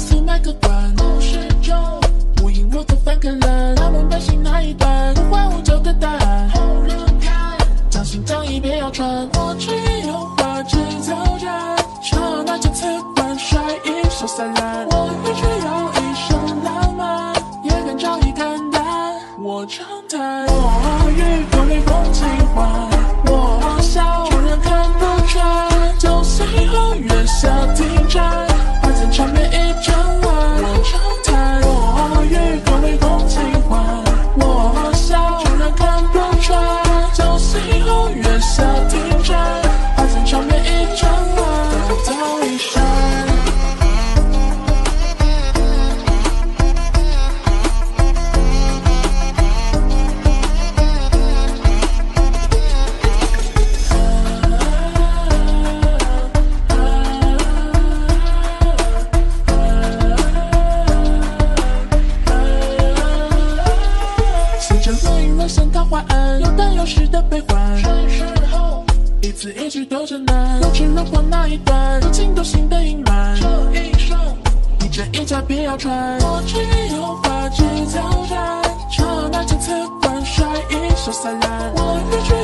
似那个关。故事中，无影若同翻个烂，他们百姓哪一半？无花无酒的答案。后人看，将信将疑别谣传。我只有花枝酒盏，刹那间瓷罐甩一手散烂。我也只一生浪漫，也敢仗义肝胆。我长叹，我欲风雨风清欢，我笑人看不穿。月下听乱世桃花庵，有得有失的悲欢。上时候，一字一句都艰难。若痴若狂那一段，多情多心的隐瞒。这一生，一针一扎偏要穿。我只有发指挑战，唱那青瓷冠，甩一手散烂。我一追。